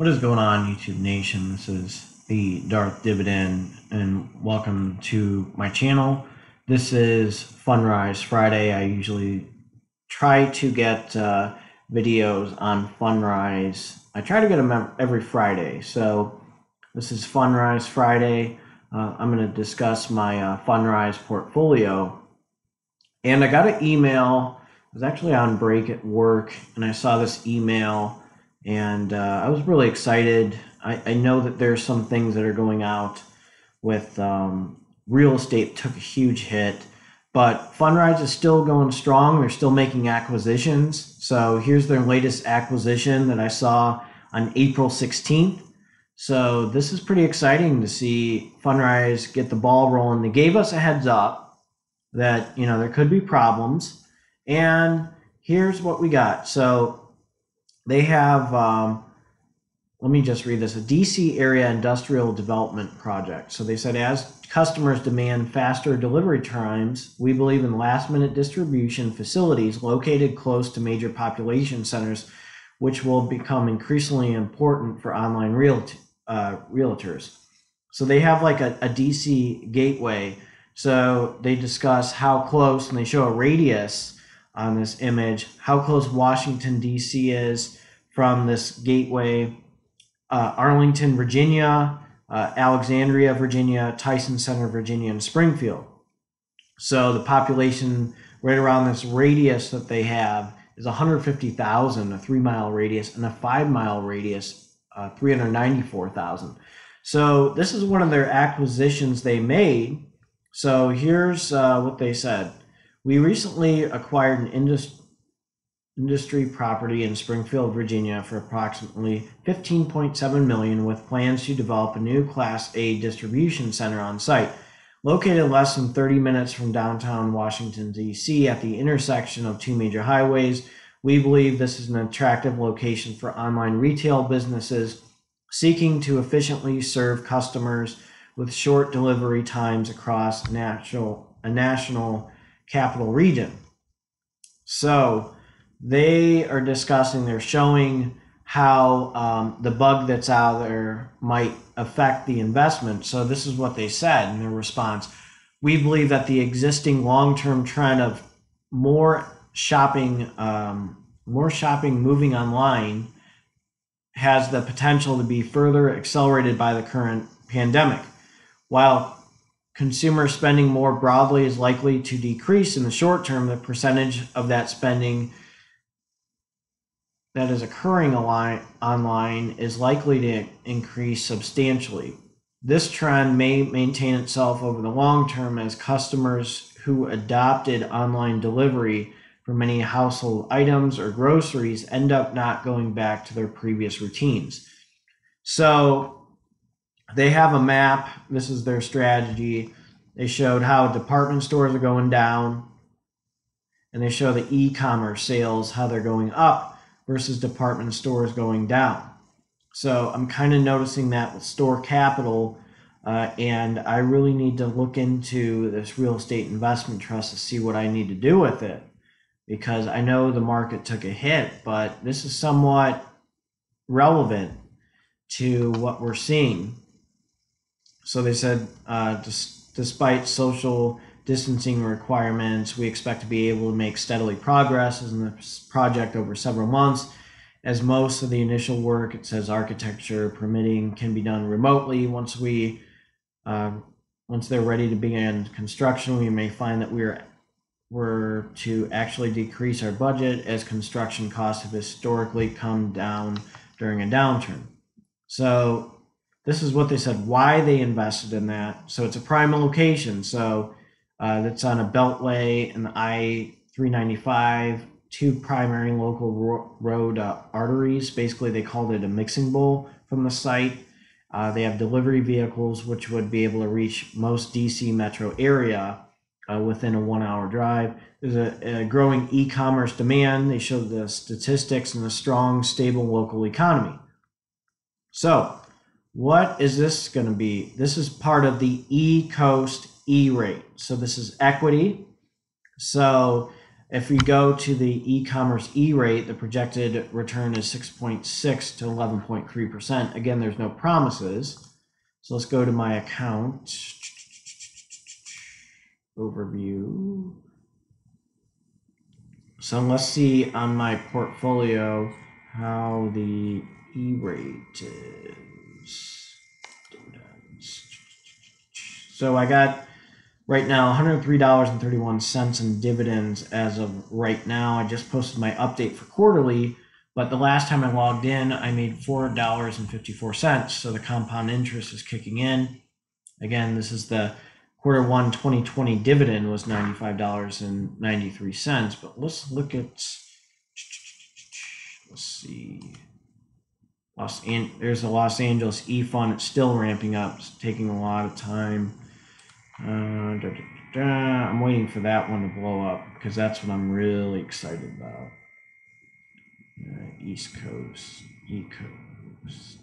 What is going on, YouTube Nation? This is the Darth Dividend, and welcome to my channel. This is Fundrise Friday. I usually try to get uh, videos on Fundrise. I try to get them every Friday. So this is Fundrise Friday. Uh, I'm going to discuss my uh, Fundrise portfolio. And I got an email. I was actually on break at work, and I saw this email and uh, I was really excited. I, I know that there's some things that are going out with um, real estate took a huge hit, but Fundrise is still going strong. They're still making acquisitions. So here's their latest acquisition that I saw on April 16th. So this is pretty exciting to see Fundrise get the ball rolling. They gave us a heads up that you know there could be problems, and here's what we got. So they have, um, let me just read this a DC area industrial development project. So they said, as customers demand faster delivery times, we believe in last minute distribution facilities located close to major population centers, which will become increasingly important for online uh, realtors. So they have like a, a DC gateway. So they discuss how close, and they show a radius on this image how close Washington, D.C. is from this gateway. Uh, Arlington, Virginia, uh, Alexandria, Virginia, Tyson Center, Virginia, and Springfield. So the population right around this radius that they have is 150,000, a three mile radius, and a five mile radius, uh, 394,000. So this is one of their acquisitions they made. So here's uh, what they said we recently acquired an indus- industry property in Springfield, Virginia for approximately 15.7 million with plans to develop a new class A distribution center on site. Located less than 30 minutes from downtown Washington D.C. at the intersection of two major highways, we believe this is an attractive location for online retail businesses seeking to efficiently serve customers with short delivery times across national a national capital region. So they are discussing, they're showing how um, the bug that's out there might affect the investment. So this is what they said in their response. We believe that the existing long-term trend of more shopping, um, more shopping moving online has the potential to be further accelerated by the current pandemic. While consumer spending more broadly is likely to decrease in the short term, the percentage of that spending that is occurring online is likely to increase substantially. This trend may maintain itself over the long term as customers who adopted online delivery for many household items or groceries end up not going back to their previous routines. So they have a map. This is their strategy. They showed how department stores are going down, and they show the e commerce sales, how they're going up versus department stores going down. So I'm kind of noticing that with store capital. Uh, and I really need to look into this real estate investment trust to see what I need to do with it because I know the market took a hit, but this is somewhat relevant to what we're seeing. So they said, uh, despite social distancing requirements, we expect to be able to make steadily progress in the project over several months. As most of the initial work, it says architecture permitting can be done remotely. Once we, uh, once they're ready to begin construction, we may find that we're were to actually decrease our budget as construction costs have historically come down during a downturn. So this is what they said why they invested in that. So it's a prime location. So uh, that's on a beltway and the I 395, two primary local ro- road uh, arteries. Basically, they called it a mixing bowl from the site. Uh, they have delivery vehicles which would be able to reach most DC metro area uh, within a one hour drive. There's a, a growing e commerce demand. They show the statistics and a strong, stable local economy. So, what is this going to be? This is part of the E Coast E rate. So this is equity. So If we go to the e-commerce eREIT, the projected return is 6.6 to 11.3%. Again, there's no promises. So let's go to my account. Overview. So let's see on my portfolio how the eREIT is. So I got right now $103.31 in dividends as of right now. I just posted my update for quarterly, but the last time I logged in, I made $4.54. So the compound interest is kicking in. Again, this is the quarter one 2020 dividend was $95.93. But let's look at, let's see. Los there's the Los Angeles E fund. It's still ramping up. It's taking a lot of time. Uh, da, da, da, I'm waiting for that one to blow up because that's what I'm really excited about. Uh, East Coast, East Coast.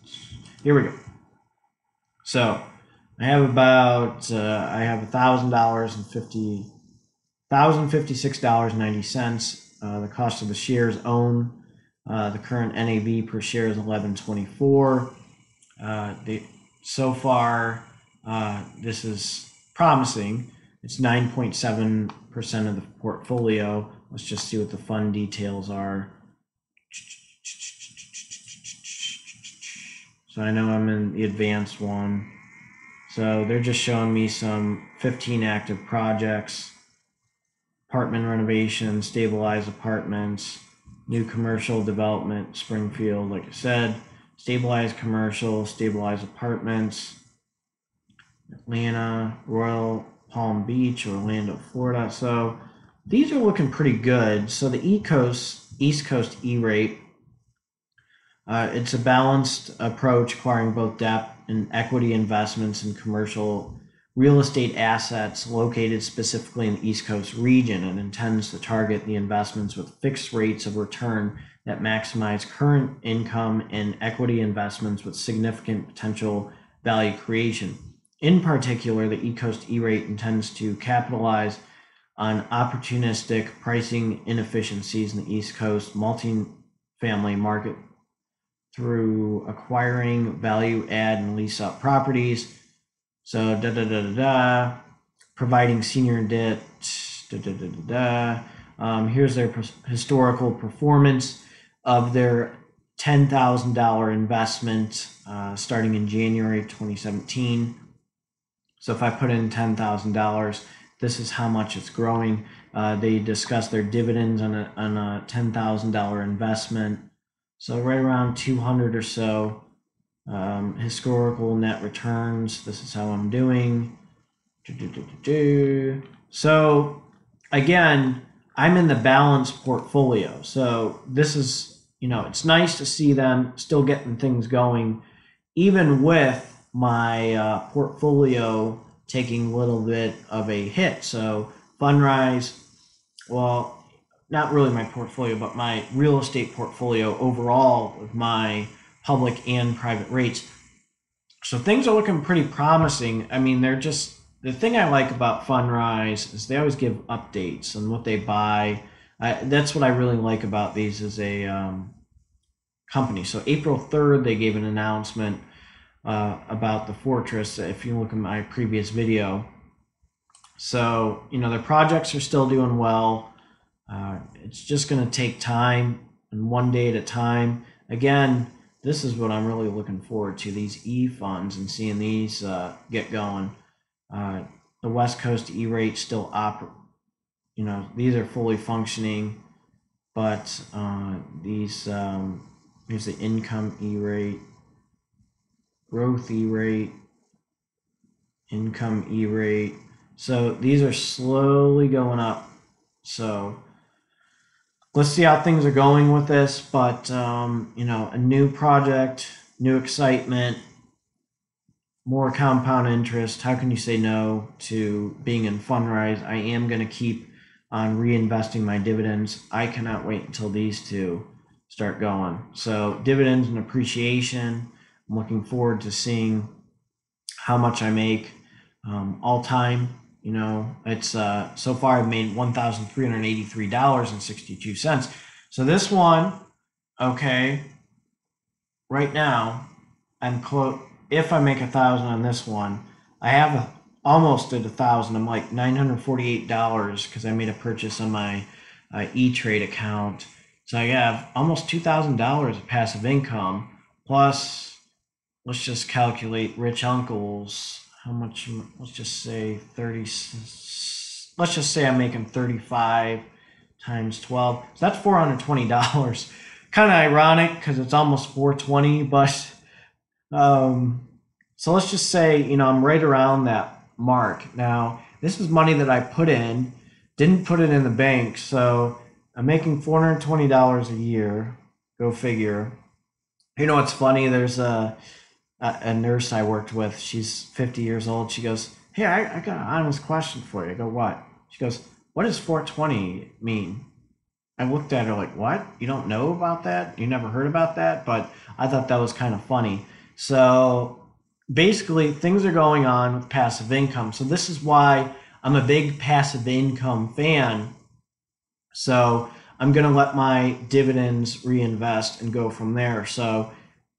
Here we go. So I have about uh, I have a thousand dollars and fifty thousand fifty six dollars ninety cents. Uh, the cost of the shares owned. Uh, the current NAV per share is eleven twenty four. Uh, the so far uh, this is promising. It's 9.7% of the portfolio. Let's just see what the fund details are. So I know I'm in the advanced one. So they're just showing me some 15 active projects, apartment renovation, stabilized apartments, new commercial development, Springfield, like I said, stabilized commercial, stabilized apartments, Atlanta, Royal Palm Beach, Orlando, Florida. So these are looking pretty good. So the East Coast, East Coast eREIT, uh, it's a balanced approach acquiring both debt and equity investments in commercial real estate assets located specifically in the East Coast region and intends to target the investments with fixed rates of return that maximize current income and equity investments with significant potential value creation. In particular, the eCoast eREIT intends to capitalize on opportunistic pricing inefficiencies in the East Coast multifamily market through acquiring value add and lease up properties. So da da da da da, providing senior debt. Da da da da da. Um, here's their historical performance of their $10,000 investment uh, starting in January 2017 so if I put in ten thousand dollars, this is how much it's growing. Uh, they discuss their dividends on a on a ten thousand dollar investment. So right around two hundred or so. Um, historical net returns. This is how I'm doing. Do, do, do, So again, I'm in the balanced portfolio. So this is, you know, it's nice to see them still getting things going, even with my uh, portfolio taking a little bit of a hit. So Fundrise, well, not really my portfolio, but my real estate portfolio overall with my public and private REITs. So things are looking pretty promising. I mean, they're just the thing I like about Fundrise is they always give updates on what they buy. I, that's what I really like about these as a um, company. So April 3rd, they gave an announcement uh, about the fortress if you look at my previous video. So, you know, the projects are still doing well. Uh, it's just going to take time and one day at a time. Again, this is what I'm really looking forward to these E funds and seeing these uh, get going. Uh, the West Coast E rate still oper, you know, these are fully functioning, but uh, these um, here's the income E rate growth eREIT, income eREIT. So these are slowly going up. So let's see how things are going with this. But, um, you know, a new project, new excitement, more compound interest. How can you say no to being in Fundrise? I am going to keep on reinvesting my dividends. I cannot wait until these two start going. So dividends and appreciation I'm looking forward to seeing how much I make um, all time. You know, it's uh, so far I've made one thousand three hundred eighty-three dollars and sixty-two cents. So this one, okay, right now, I'm close. If I make a thousand on this one, I have a, almost at a thousand. I'm like nine hundred forty-eight dollars because I made a purchase on my uh, E Trade account. So I have almost two thousand dollars of passive income plus. Let's just calculate rich uncles. How much? Let's just say thirty. Let's just say I'm making thirty-five times twelve. So that's four hundred twenty dollars. Kind of ironic because it's almost four twenty, but um, so let's just say you know I'm right around that mark. Now this is money that I put in, didn't put it in the bank, so I'm making four hundred twenty dollars a year. Go figure. You know what's funny? There's a a nurse I worked with. She's fifty years old. She goes, "Hey, I, I got an honest question for you." I go, "What?" She goes, "What does four twenty mean?" I looked at her like, "What? You don't know about that? You never heard about that?" But I thought that was kind of funny. So basically, things are going on with passive income. So this is why I'm a big passive income fan. So I'm going to let my dividends reinvest and go from there. So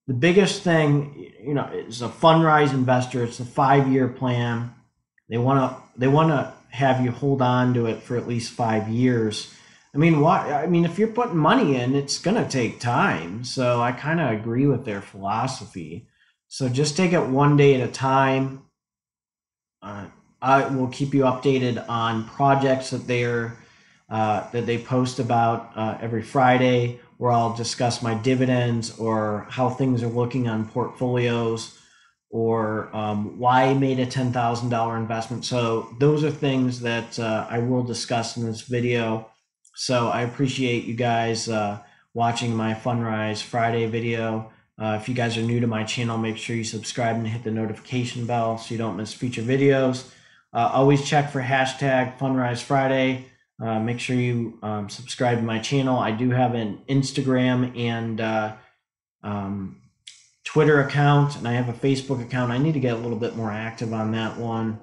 the biggest thing, you know, is a Fundrise investor. It's a five-year plan. They want to they want to have you hold on to it for at least five years. I mean, why? I mean, if you're putting money in, it's going to take time. So I kind of agree with their philosophy. So just take it one day at a time. Uh, I will keep you updated on projects that they're uh, that they post about uh, every Friday, where I'll discuss my dividends or how things are looking on portfolios or um, why I made a ten thousand dollar investment. So those are things that uh, I will discuss in this video. So I appreciate you guys uh, watching my Fundrise Friday video. Uh, if you guys are new to my channel, make sure you subscribe and hit the notification bell so you don't miss future videos. Uh, always check for hashtag Fundrise Friday. Uh, make sure you um, subscribe to my channel. I do have an Instagram and uh, um, Twitter account, and I have a Facebook account. I need to get a little bit more active on that one.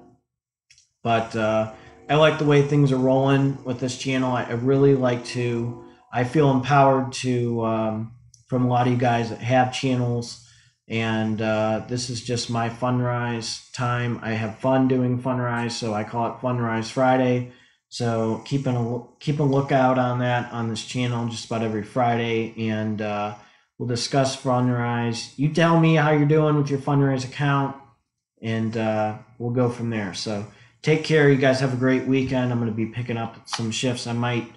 But uh, I like the way things are rolling with this channel. I, I really like to, I feel empowered to. Um, from a lot of you guys that have channels. And uh, this is just my Fundrise time. I have fun doing Fundrise, so I call it Fundrise Friday. So keep a keep a lookout on that on this channel just about every Friday, and uh, we'll discuss Fundrise. You tell me how you're doing with your Fundrise account, and uh, we'll go from there. So take care. You guys have a great weekend. I'm going to be picking up some shifts. I might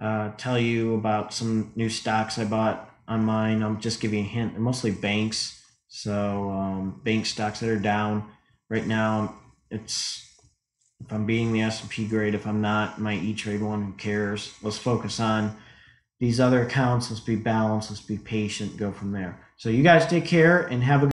uh, tell you about some new stocks I bought on mine. I'll just give you a hint. They're mostly banks. So um, bank stocks that are down right now. It's if I'm being the S&P grade. If I'm not, my E-Trade one. Who cares? Let's focus on these other accounts. Let's be balanced. Let's be patient. Go from there. So you guys take care and have a